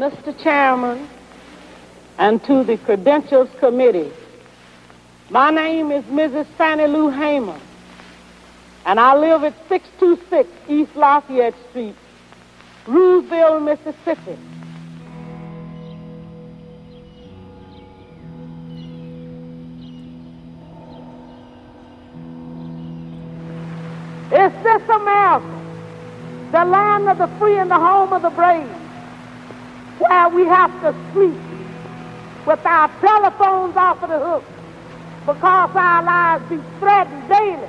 Mr. Chairman, and to the Credentials Committee. My name is Mrs. Fannie Lou Hamer, and I live at 626 East Lafayette Street, Ruleville, Mississippi. Is this America, the land of the free and the home of the brave, where we have to sleep with our telephones off of the hook because our lives be threatened daily,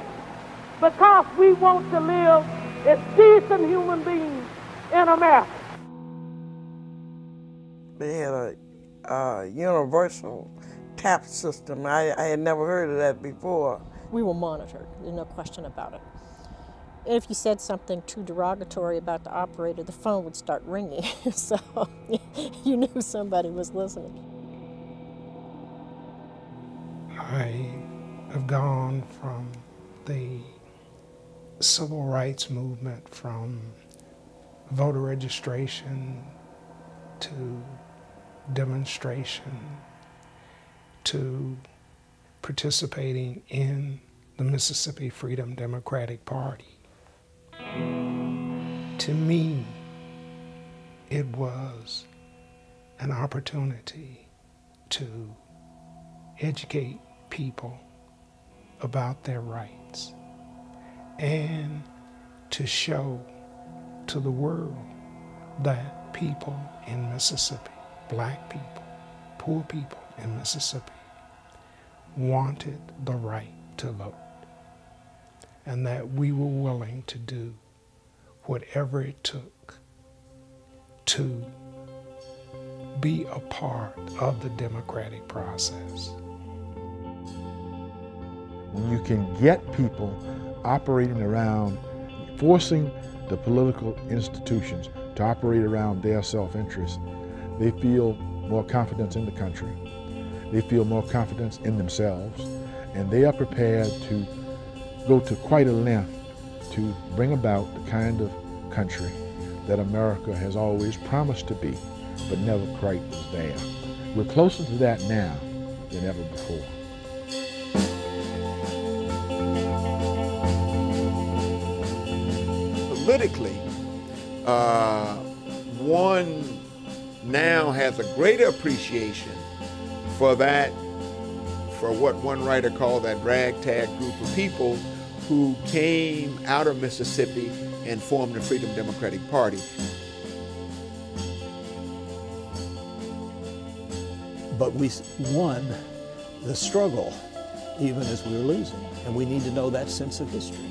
because we want to live as decent human beings in America. They had a uh, universal tap system. I, I had never heard of that before. We were monitored, there's no question about it. If you said something too derogatory about the operator, the phone would start ringing. so you knew somebody was listening. I have gone from the civil rights movement, from voter registration to demonstration to participating in the Mississippi Freedom Democratic Party. To me, it was an opportunity to educate people about their rights and to show to the world that people in Mississippi, black people, poor people in Mississippi, wanted the right to vote and that we were willing to do whatever it took to be a part of the democratic process when you can get people operating around, forcing the political institutions to operate around their self-interest, they feel more confidence in the country. They feel more confidence in themselves, and they are prepared to go to quite a length to bring about the kind of country that America has always promised to be, but never quite was there. We're closer to that now than ever before. politically, uh, one now has a greater appreciation for that, for what one writer called that ragtag group of people who came out of Mississippi and formed the Freedom Democratic Party. But we won the struggle even as we were losing, and we need to know that sense of history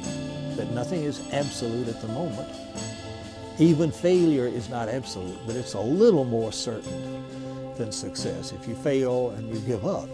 that nothing is absolute at the moment. Even failure is not absolute, but it's a little more certain than success. If you fail and you give up,